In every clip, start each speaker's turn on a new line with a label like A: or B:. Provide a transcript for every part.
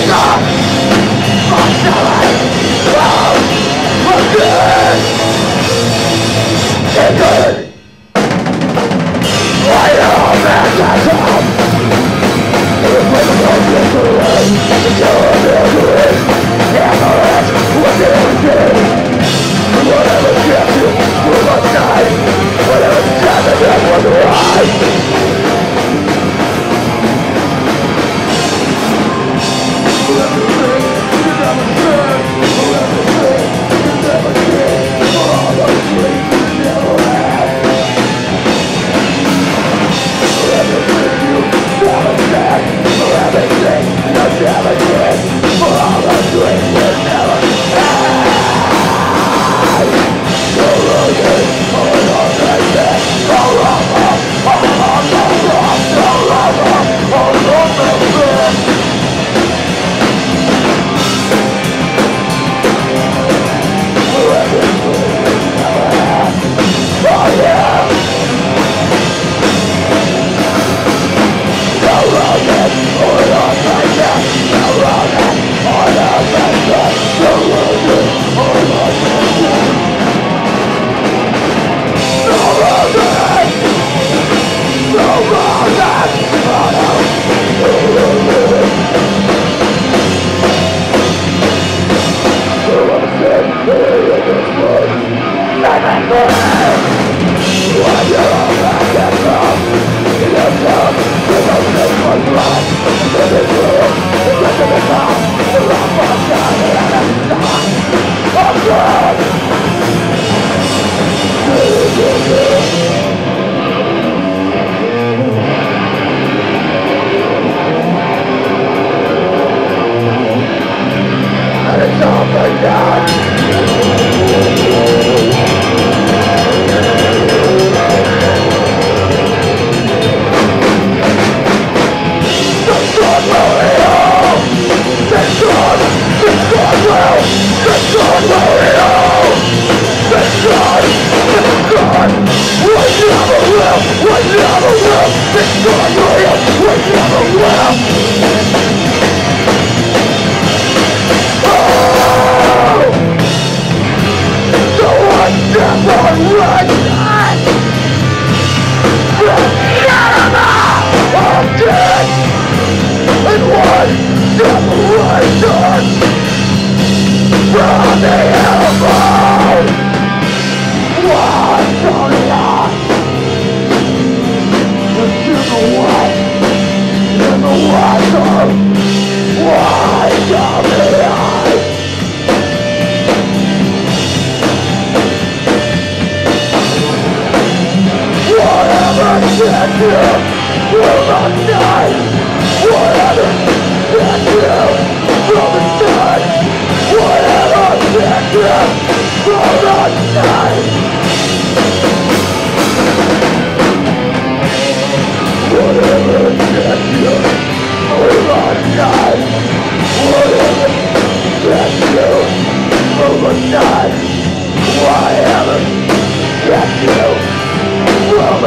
A: Christ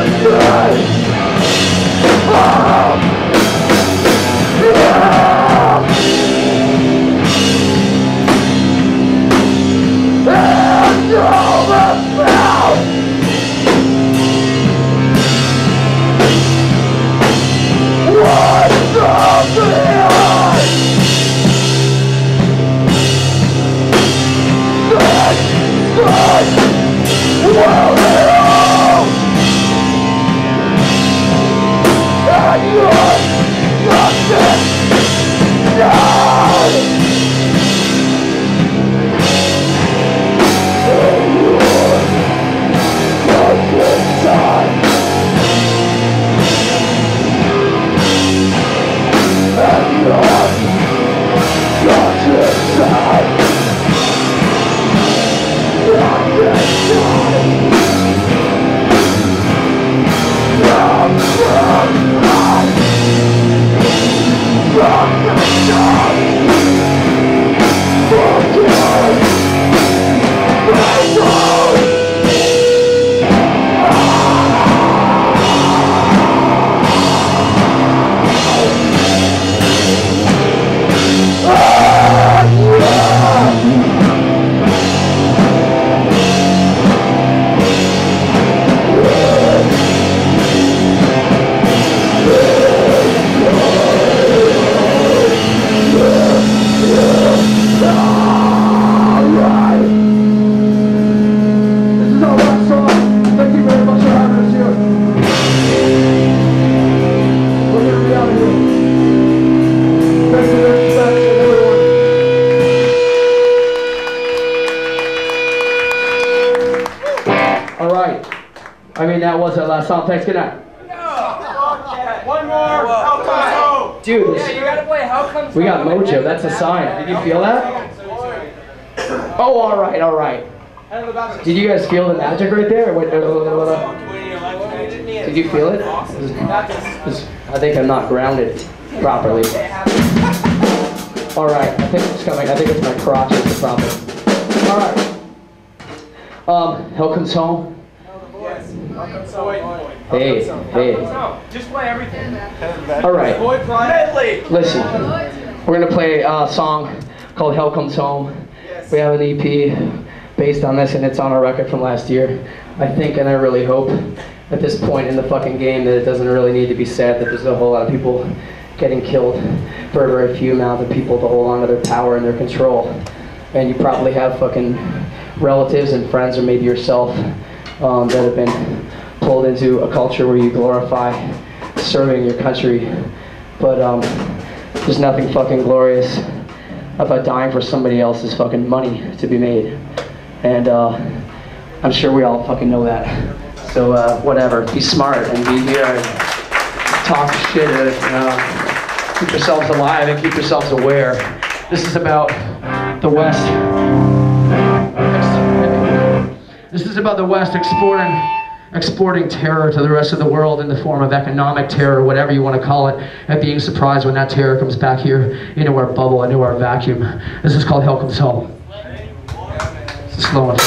A: What you I mean, that was our last song. Thanks. Good night.
B: No. More. Whoa. How comes home?
A: Dude.
C: Yeah, you gotta play How Comes
A: We got
C: home?
A: mojo. That's a sign. Did you feel that? Oh, all right, all right. Did you guys feel the magic right there? Did you feel it? I think I'm not grounded properly. All right, I think it's coming. I think it's my crotch is the problem. All right. Um, Hell comes home. Hey, hey.
C: Just play everything.
A: All right. Listen, we're gonna play a song called Hell Comes Home. We have an EP based on this, and it's on our record from last year. I think, and I really hope, at this point in the fucking game, that it doesn't really need to be said that there's a whole lot of people getting killed for a very few amount of people to hold on to their power and their control. And you probably have fucking relatives and friends, or maybe yourself, um, that have been pulled into a culture where you glorify serving your country. But um, there's nothing fucking glorious about dying for somebody else's fucking money to be made. And uh, I'm sure we all fucking know that. So uh, whatever, be smart and be here and talk shit and uh, keep yourselves alive and keep yourselves aware. This is about the West. This is about the West exporting exporting terror to the rest of the world in the form of economic terror, whatever you want to call it, and being surprised when that terror comes back here into our bubble, into our vacuum. This is called Hell Comes Home. Slow one.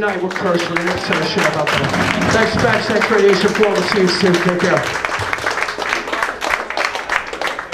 A: Night. We'll curse for the next time I shit about that. Thanks, Backstage Radiation 4. We'll see you soon. Take care.